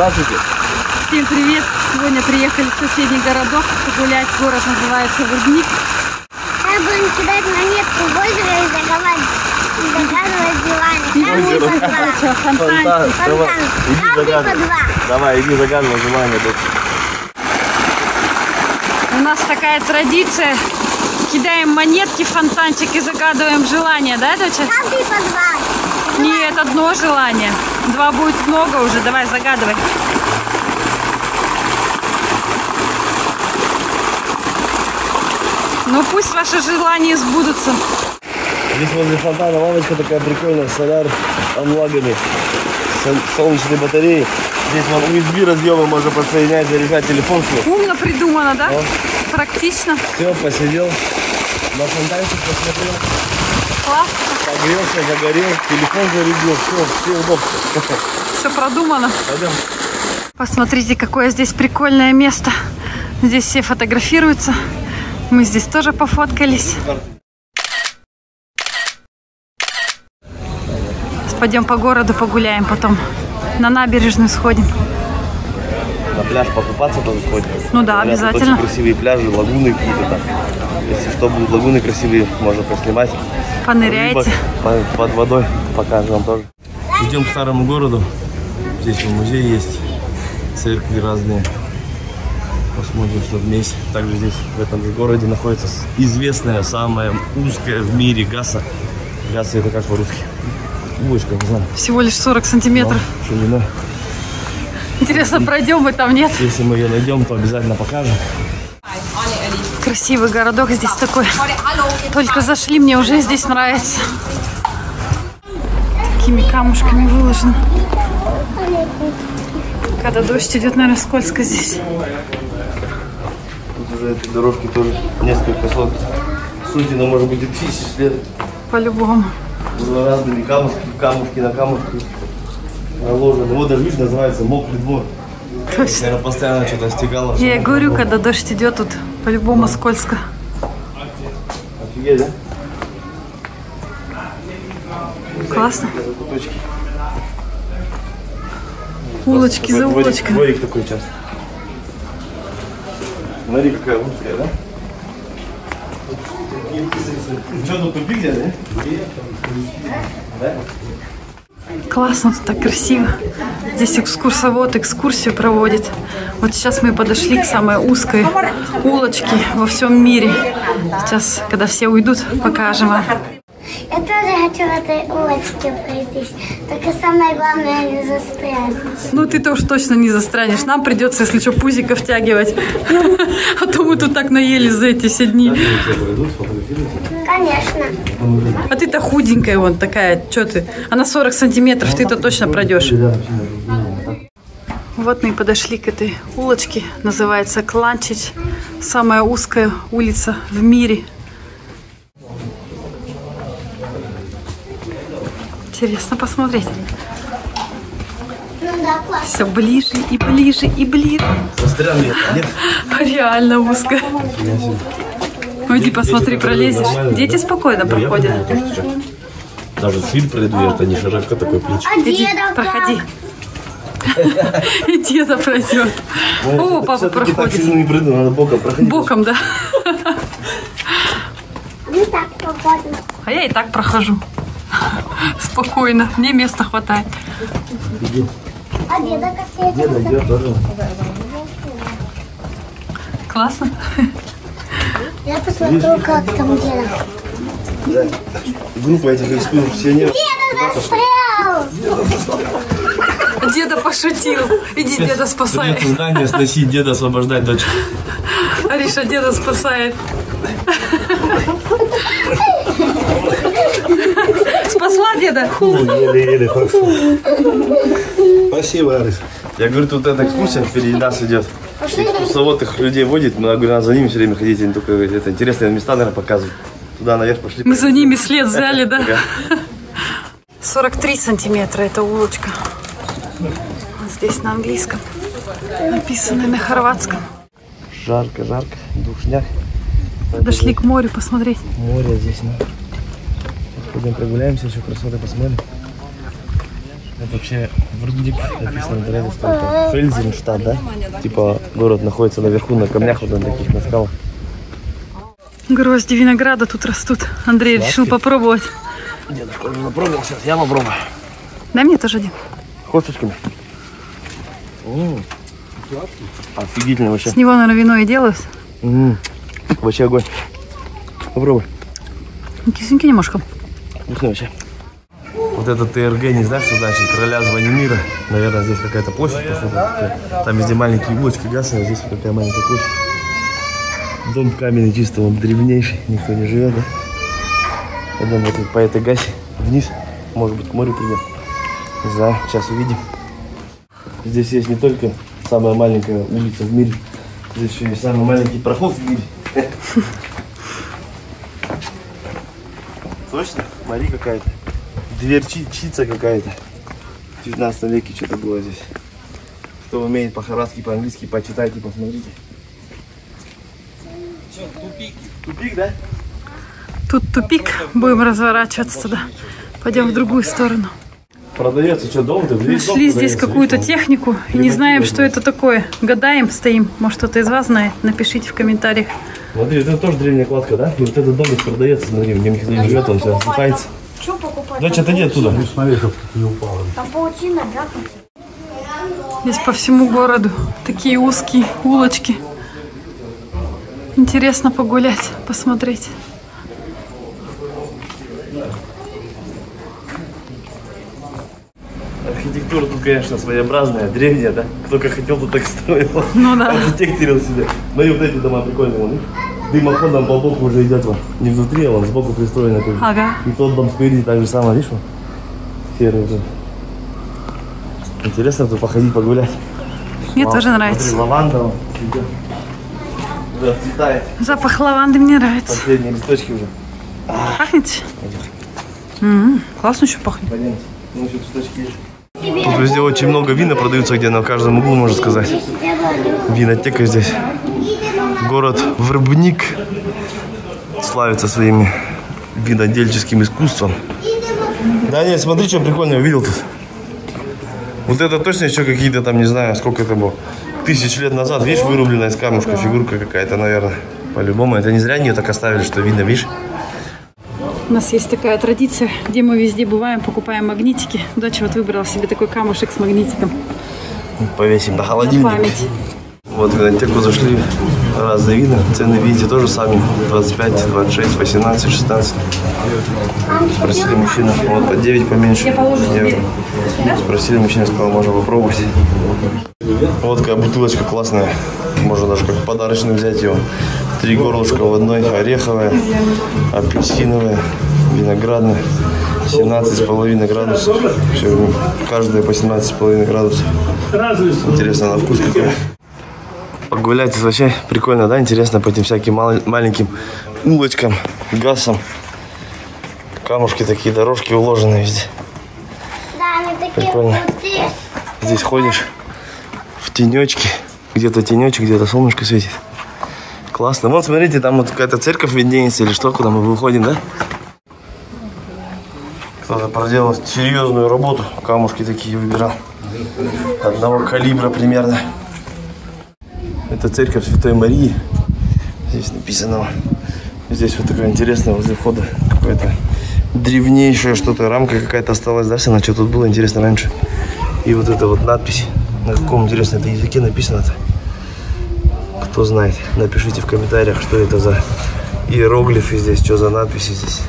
Здравствуйте. Всем привет! Сегодня приехали в соседний городок погулять. Город называется Вурдник. Мы будем кидать монетку в озеро и загадывать, и загадывать желание. По два. Фонтан. Давай, Фонтан. по загадывай. два. Давай, иди загадывай желание. У нас такая традиция. Кидаем монетки в фонтанчик и загадываем желание, да, доча? Каждый по два. Нет, одно желание. Два будет много уже. Давай, загадывай. Ну пусть ваши желания сбудутся. Здесь возле фонтана лавочка такая прикольная, соляр анлагами, сол- солнечные батареи. Здесь вон USB разъемы можно подсоединять, заряжать телефон. Умно придумано, да? О. Практично. Все, посидел, на фонтанчик посмотрел, Классно. погрелся, загорел, телефон зарядил, все, все удобства. Все продумано. Пойдем. Посмотрите, какое здесь прикольное место. Здесь все фотографируются. Мы здесь тоже пофоткались. Пойдем по городу погуляем потом. На набережную сходим. На пляж покупаться тоже сходим. Ну да, обязательно. Очень красивые пляжи, лагуны какие-то там. Если что, будут лагуны красивые, можно поснимать. Поныряйте. Рыбок по- под водой покажем вам тоже. Идем к старому городу. Здесь музей есть, церкви разные. Посмотрим, что вместе. Также здесь, в этом же городе, находится известная, самая узкая в мире гаса. Гаса это как по-русски? Улочка, не знаю. Всего лишь 40 сантиметров. Ширина. Интересно, пройдем мы там, нет? Если мы ее найдем, то обязательно покажем. Красивый городок здесь такой. Только зашли, мне уже здесь нравится. Такими камушками выложен. Когда дождь идет, наверное, скользко здесь. Тут уже этой дорожки тоже несколько сот сотен, а может быть и тысяч лет. По-любому. разными камушки, камушки на камушки наложены. Вот даже видно, называется мокрый двор. Точно. Наверное, постоянно что-то стекало. Я и говорю, когда дождь идет, тут по-любому скользко. Офигеть, да? Классно. Улочки за улочками. Дворик такой часто. Смотри, какая узкая, да? Что, тут тупик где, да? Да? Классно, тут так красиво. Здесь экскурсовод экскурсию проводит. Вот сейчас мы подошли к самой узкой улочке во всем мире. Сейчас, когда все уйдут, покажем вам. Я тоже хочу в этой улочке пройтись. Только самое главное не застрять. Ну, ты-то уж точно не застрянешь. Нам придется, если что, пузико втягивать. А то мы тут так наелись за эти все дни. Конечно. А ты-то худенькая вон такая. Что ты? Она 40 сантиметров, ты-то точно пройдешь. Вот мы и подошли к этой улочке. Называется Кланчич. Самая узкая улица в мире. Интересно посмотреть. Ну. Все ближе и ближе и ближе. Нет? Реально узкая. Ну иди посмотри, пролезешь. Дети спокойно проходят. Даже фильм это не широко такой плечо. А Иди, деда проходи. И деда пройдет. О, папа проходит. надо боком проходить. Боком, да. А я и так прохожу. Спокойно. Мне места хватает. А деда Деда, тоже. Классно. Я посмотрю, как там деда. Да. Группа этих экскурсионеров. Деда застрял! Деда пошутил. Иди, деда спасай. Придется здание сносить, деда освобождать дочь. Ариша деда спасает. Спасла деда? Еле-еле Спасибо, Арис. Я говорю, тут эта экскурсия впереди нас идет. Экскурсовод их людей водит, мы говорю, надо за ними все время ходить, они только это, интересные места, наверное, показывают. Туда наверх пошли. Мы за ними след взяли, да? Ага. 43 сантиметра эта улочка. Здесь на английском. Написано на хорватском. Жарко, жарко, душняк. Подошли к морю посмотреть. Море здесь, ну. Пойдем прогуляемся, еще красоты посмотрим. Это вообще Врубник, написано на интернете, что это Фельзенштадт, да? Типа город находится наверху на камнях, вот на таких на скалах. Грозди винограда тут растут. Андрей решил попробовать. Дедушка уже попробовал, сейчас я попробую. Дай мне тоже один. Косточками. М. Офигительно вообще. С него, наверное, вино и делают. М. Вообще огонь. Попробуй. Кисенький немножко. Вкусно вообще. Вот это ТРГ, не знаю, что значит, короля Звонимира. Наверное, здесь какая-то площадь. Там везде маленькие улочки гасят, а здесь такая маленькая площадь. Дом каменный, чисто он древнейший, никто не живет, да? Я думаю, вот по этой гасе вниз, может быть, к морю придем. Не знаю, сейчас увидим. Здесь есть не только самая маленькая улица в мире, здесь еще и самый маленький проход в мире. Точно? Смотри какая-то. Дверчица какая-то. В 19 веке что-то было здесь. Кто умеет по-хорватски, по-английски, почитайте, посмотрите. Тупик. Тупик, да? Тут тупик. Будем разворачиваться туда. Пойдем в другую сторону. Продается что, дом Нашли здесь какую-то технику и не знаем, что это такое. Гадаем, стоим. Может, кто-то из вас знает? Напишите в комментариях. Смотри, это тоже древняя кладка, да? И вот этот домик продается, смотри, в нем никто не живет, он все осыпается. Что покупать? Дочь, отойди оттуда. Там паутина, да? Здесь по всему городу такие узкие улочки. Интересно погулять, посмотреть. Архитектура тут, конечно, своеобразная, древняя, да? Кто как хотел, тут так строил. Ну да. Архитекторил себе. Смотри, вот эти дома прикольные, вон? Дымоходом по боку уже идет, вон. Не внутри, а вон сбоку пристроено. как бы. Ага. И тот дом спереди так же самое, видишь? вон? Серый уже. Интересно тут походить, погулять. Мне Вау, тоже нравится. Смотри, лаванда вон цветет. Уже цветает. Запах лаванды мне нравится. Последние листочки уже. Пахнет? М, Классно еще пахнет. Пойдемте. Ну, еще цветочки есть. Тут везде очень много вина продаются, где на каждом углу, можно сказать. Винотека здесь. Город Врбник славится своими винодельческим искусством. Да нет, смотри, что прикольно увидел тут. Вот это точно еще какие-то там, не знаю, сколько это было. Тысяч лет назад, видишь, вырубленная из камушка фигурка какая-то, наверное. По-любому. Это не зря они ее так оставили, что видно, видишь? У нас есть такая традиция, где мы везде бываем, покупаем магнитики. Дочь вот выбрала себе такой камушек с магнитиком Повесим на на холодильник. память. Вот в винотеку зашли, разные вина. Цены видите тоже сами. 25, 26, 18, 16. Спросили мужчину, вот по 9 поменьше евро. Спросили мужчину, сказал, можно попробовать. Вот такая бутылочка классная. Можно даже как подарочный взять ее. Три горлышка в одной. Ореховая, апельсиновая, виноградная. 17,5 градусов. Все, каждая по 17,5 градусов. Интересно на вкус какой. Погулять тут вообще прикольно, да? Интересно по этим всяким мал- маленьким улочкам, гасам. Камушки такие, дорожки уложены везде. Да, они такие Прикольно. крутые. Здесь ходишь в тенечке. Где-то тенечек, где-то солнышко светит. Классно. Вон, смотрите, там вот какая-то церковь виднеется или что, куда мы выходим, да? Кто-то проделал серьезную работу. Камушки такие выбирал. Одного калибра примерно. Это церковь Святой Марии. Здесь написано. Здесь вот такая интересная возле входа какое-то древнейшее что-то, рамка какая-то осталась, да, на что тут было интересно раньше. И вот эта вот надпись, на каком, интересно, это языке написано-то. Кто знает, напишите в комментариях, что это за иероглифы здесь, что за надписи здесь.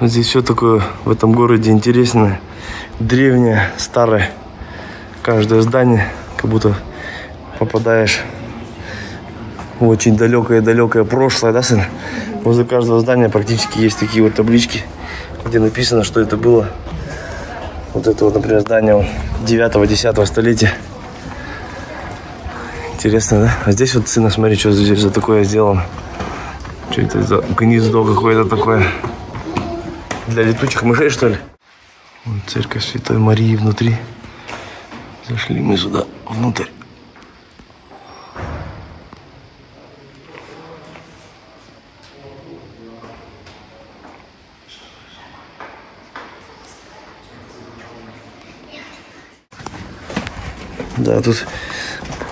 Здесь все такое в этом городе интересное, древнее, старое. Каждое здание, как будто попадаешь в очень далекое-далекое прошлое, да, сын? Возле каждого здания практически есть такие вот таблички, где написано, что это было. Вот это вот, например, здание 9-10 столетия. Интересно, да? А здесь вот, сына, смотри, что здесь за такое сделано. Что это за гнездо какое-то такое? Для летучих мышей, что ли? Вон церковь Святой Марии внутри. Зашли мы сюда, внутрь. Да, тут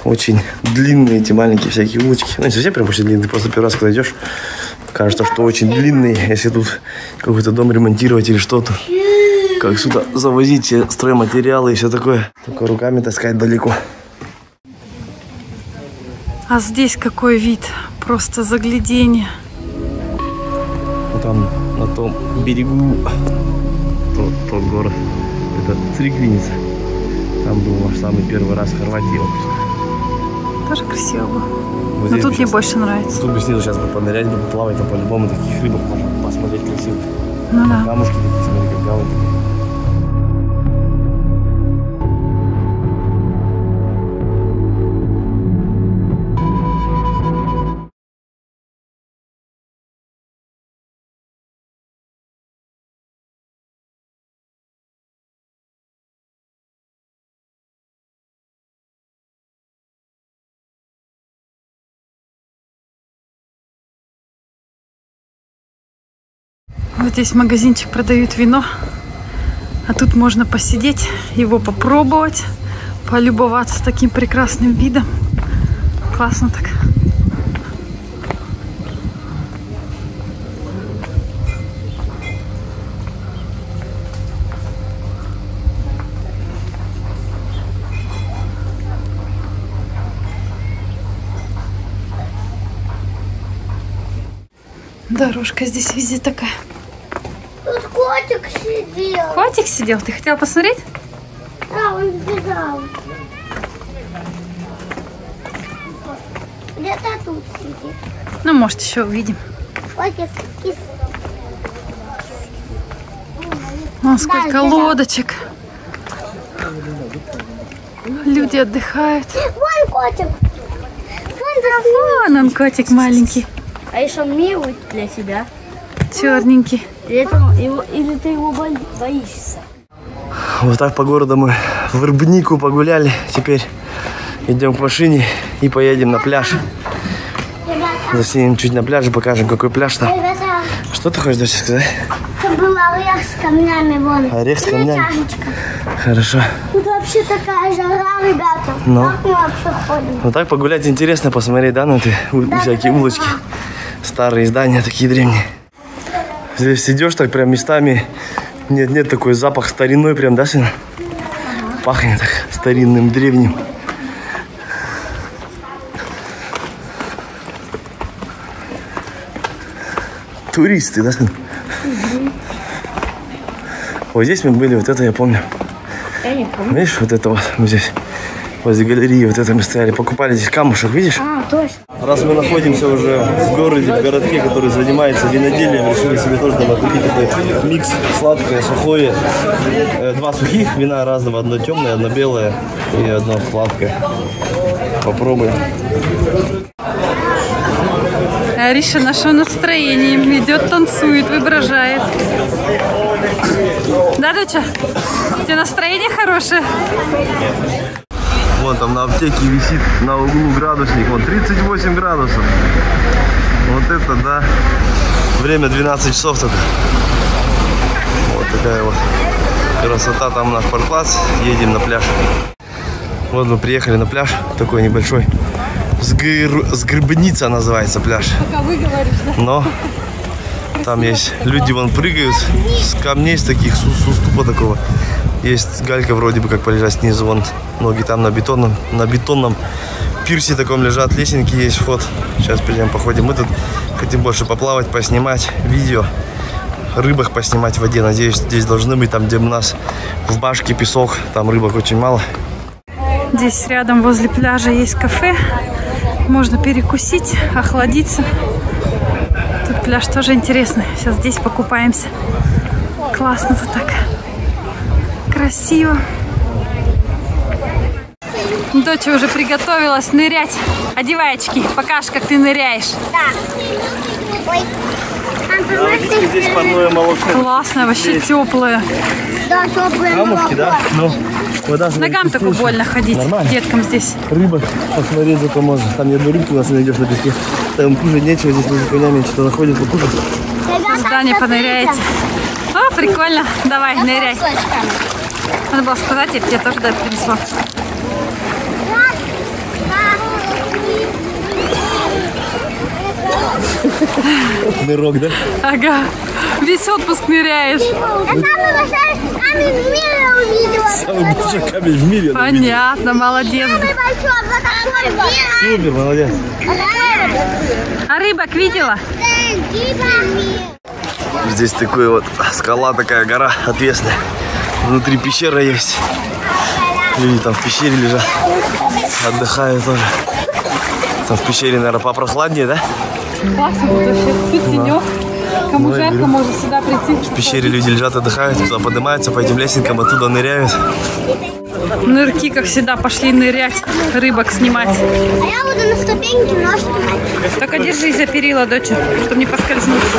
очень длинные эти маленькие всякие улочки. Ну, не совсем прям очень длинные, просто первый раз, когда идешь, кажется, что очень длинные. Если тут какой-то дом ремонтировать или что-то. Как сюда завозить все стройматериалы и все такое. Только руками таскать далеко. А здесь какой вид? Просто заглядение. Вот там на том берегу тот, тот город. Это Цриквиница. Там был наш самый первый раз в Хорватии выпуск. Тоже красиво было. Вот Но тут мне больше нравится. Тут бы снизу сейчас бы понырять, бы плавать, там по-любому таких рыбок можно посмотреть красиво. Ну да. Камушки такие, смотри, как гавань. Вот здесь магазинчик продают вино. А тут можно посидеть, его попробовать, полюбоваться таким прекрасным видом. Классно так. Дорожка здесь везде такая. Котик сидел. Котик сидел, ты хотела посмотреть? Да, он сбежал. Где-то тут сидит. Ну, может, еще увидим. Котик кис. Вон сколько сбежал. лодочек. Люди отдыхают. Вон котик. Вон Вон он, котик маленький, А он милый для тебя? Черненький. Или, это, его, или ты его бо- боишься? Вот так по городу мы в Рыбнику погуляли. Теперь идем к машине и поедем на пляж. Заснимем чуть на пляже, покажем, какой пляж там. Что ты хочешь, доча, сказать? это был орех с камнями вон. Орех с камнями? Хорошо. Тут вообще такая жара, ребята. Ну. Как мы вообще ходим? Вот так погулять интересно, посмотреть, да, на эти Да, всякие да, да. улочки. Старые здания такие древние. Здесь идешь так прям местами. Нет, нет, такой запах стариной прям, да, сын? Пахнет так старинным, древним. Туристы, да, сын? Вот здесь мы были, вот это я помню. Я не помню. Видишь, вот это вот мы здесь возле галереи, вот это мы стояли, покупали здесь камушек, видишь? А, точно. Раз мы находимся уже в городе, в городке, который занимается виноделием, решили себе тоже дома купить такой микс сладкое, сухое. Э, Два сухих вина разного, одно темное, одно белое и одно сладкое. Попробуем. Ариша нашего настроением идет, танцует, воображает. Да, доча? У тебя настроение хорошее? Вон там на аптеке висит на углу градусник, вот 38 градусов. Вот это да. Время 12 часов только. Вот такая вот красота. Там наш паркплац. Едем на пляж. Вот мы приехали на пляж, такой небольшой. Сгыр... Сгребница называется пляж. Пока выговоришь, да? Но там есть люди вон прыгают с камней, с таких, с уступа такого. Есть галька вроде бы как полежать снизу, вон ноги там на бетонном, на бетонном пирсе таком лежат, лесенки есть вход. Сейчас придем походим. Мы тут хотим больше поплавать, поснимать видео, рыбах поснимать в воде. Надеюсь, здесь должны быть там, где у нас в башке песок, там рыбок очень мало. Здесь рядом возле пляжа есть кафе. Можно перекусить, охладиться. Тут пляж тоже интересный. Сейчас здесь покупаемся. Классно тут так. Красиво. Доча уже приготовилась нырять. Одевай очки, покажешь, как ты ныряешь. Да. Ой. Там помощник. парное молоко. Классно, вообще теплое. Да, теплое Камушки, да? Ну, вода Ногам так больно ходить, Нормально. деткам здесь. Рыба посмотреть зато можно. Там ни одной рыбки у нас не найдешь на песке. Там кушать нечего, здесь между конями что-то находят, покушать. Здание поныряете. О, прикольно. Давай, ныряй. Надо было сказать, я тебе тоже да, принесла. Нырок, да? Ага. Весь отпуск ныряешь. Это самый большой камень в мире увидела. Самый большой камень в мире. Понятно, молодец. Самый большой. Супер, молодец. А рыбок видела? Здесь такой вот скала, такая гора отвесная. Внутри пещера есть. Люди там в пещере лежат. Отдыхают тоже. Там в пещере, наверное, попрохладнее, да? Классно тут вообще. Тут тенек. Кому Ну, я жарко, говорю. можно сюда прийти. В пещере люди лежат, отдыхают, туда поднимаются по этим лестникам, оттуда ныряют. Нырки, как всегда, пошли нырять, рыбок снимать. А я буду на ступеньке нож снимать. Только держись за перила, доча, чтобы не поскользнуться.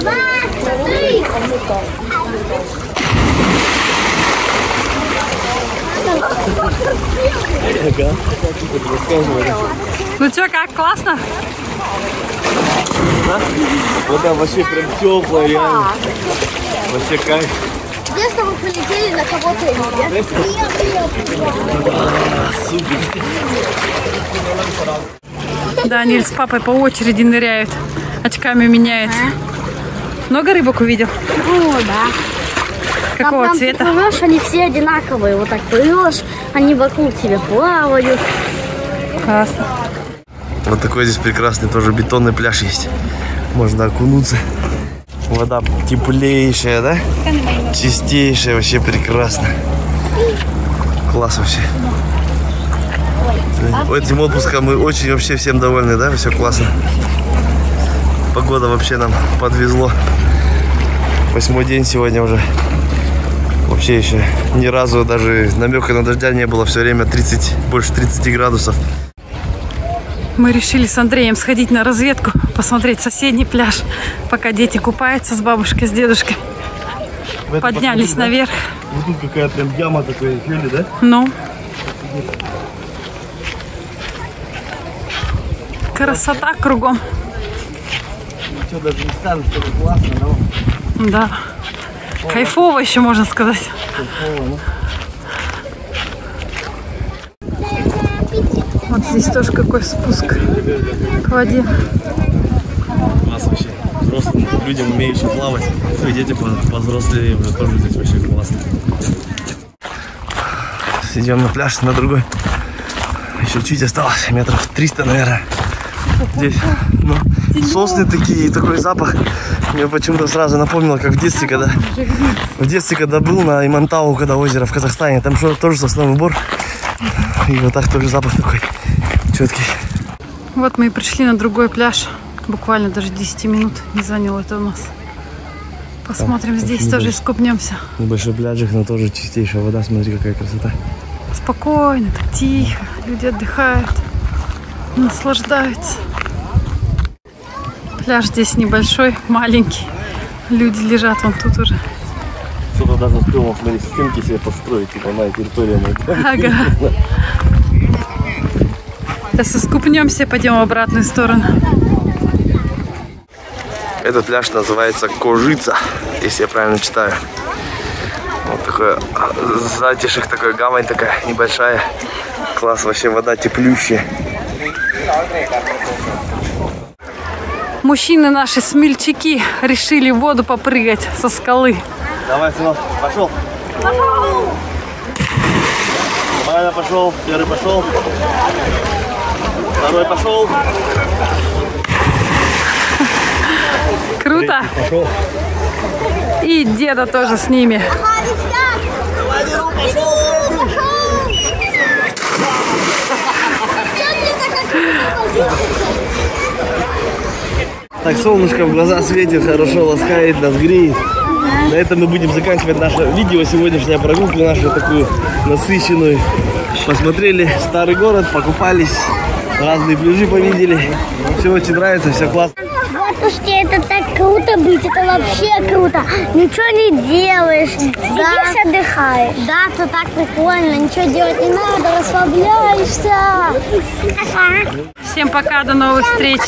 Два, три. Ну что, как, классно? Вода вообще прям теплая, реально. Вообще кайф. Если мы полетели на кого-то или нет? Даниэль с папой по очереди ныряют, очками меняют. Много рыбок увидел? Ну, да. Какого там, цвета? Ты плывешь, они все одинаковые. Вот так плывешь, они вокруг тебя плавают. Классно. Вот такой здесь прекрасный тоже бетонный пляж есть. Можно окунуться. Вода теплейшая, да? Чистейшая, вообще прекрасно. Класс вообще. Этим отпуском мы очень вообще всем довольны, да? Все классно. Погода вообще нам подвезло. Восьмой день сегодня уже. Вообще еще ни разу даже намека на дождя не было. Все время 30, больше 30 градусов. Мы решили с Андреем сходить на разведку, посмотреть соседний пляж, пока дети купаются с бабушкой, с дедушкой. Поднялись наверх. Вот тут какая прям яма такой, видели, да? Ну. Красота кругом. Что, даже не скажешь, что это классно, но Да. Кайфово еще можно сказать. Вот здесь тоже какой спуск к воде. класс вообще. Взрослым людям, умеющим плавать, и дети по- повзрослее уже тоже здесь вообще классно. Идем на пляж, на другой. Еще чуть осталось, метров 300, наверное. Здесь, ну, сосны такие, и такой запах. Мне почему-то сразу напомнило, как в детстве, когда в детстве, когда был на Имантау, когда озеро в Казахстане, там что, тоже сосновый бор. И вот так тоже запах такой четкий. Вот мы и пришли на другой пляж. Буквально даже 10 минут не заняло это у нас. Посмотрим Так, здесь тоже искупнемся. Небольшой пляжик, но тоже чистейшая вода. Смотри, какая красота. Спокойно, так тихо. Люди отдыхают, наслаждаются. Пляж здесь небольшой, маленький. Люди лежат вон тут уже. Кто-то даже успел, вот, смотри, стенки себе построить, типа на территории. Ага. Сейчас искупнемся, пойдем в обратную сторону. Этот пляж называется Кожица, если я правильно читаю. Вот такой а, затишек, такой гавань такая небольшая. Класс, вообще вода теплющая. Мужчины наши смельчаки решили в воду попрыгать со скалы. Давай, сынок, пошел. Нормально пошел, первый пошел. Второй пошел. Круто. Пошел. И деда тоже с ними. Так, солнышко в глаза светит, хорошо ласкает, нас греет. На этом мы будем заканчивать наше видео, сегодняшняя прогулку нашу такую насыщенную. Посмотрели старый город, покупались, разные пляжи повидели. Все очень нравится, все классно. Батюшки, это так круто быть, это вообще круто. Ничего не делаешь, сидишь, отдыхаешь. Да, это так прикольно, ничего делать не надо, расслабляешься. Всем пока, до новых встреч.